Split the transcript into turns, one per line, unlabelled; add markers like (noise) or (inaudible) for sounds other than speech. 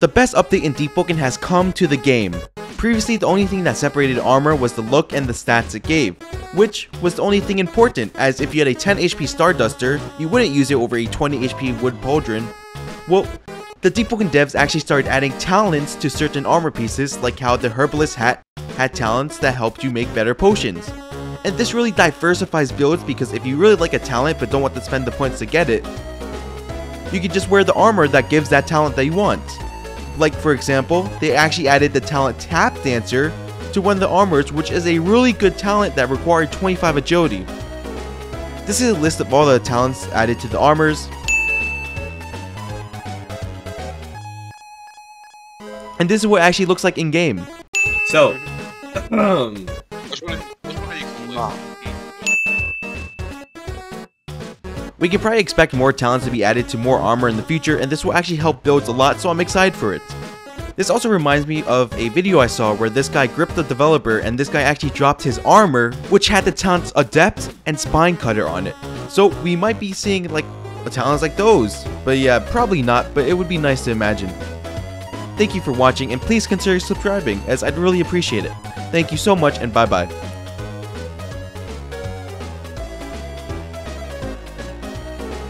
The best update in Deepwoken has come to the game. Previously, the only thing that separated armor was the look and the stats it gave, which was the only thing important, as if you had a 10 HP Starduster, you wouldn't use it over a 20 HP Wood Pauldron. Well, the Deepwoken devs actually started adding talents to certain armor pieces, like how the Herbalist hat had talents that helped you make better potions. And this really diversifies builds because if you really like a talent but don't want to spend the points to get it, you can just wear the armor that gives that talent that you want. Like for example, they actually added the talent Tap Dancer to one of the armors which is a really good talent that required 25 agility. This is a list of all the talents added to the armors. And this is what it actually looks like in game.
So, um, (clears throat)
Which one? Which one
We can probably expect more talents to be added to more armor in the future, and this will actually help builds a lot, so I'm excited for it. This also reminds me of a video I saw where this guy gripped the developer and this guy actually dropped his armor, which had the talents Adept and Spine Cutter on it. So we might be seeing like talents like those. But yeah, probably not, but it would be nice to imagine. Thank you for watching and please consider subscribing as I'd really appreciate it. Thank you so much and bye bye.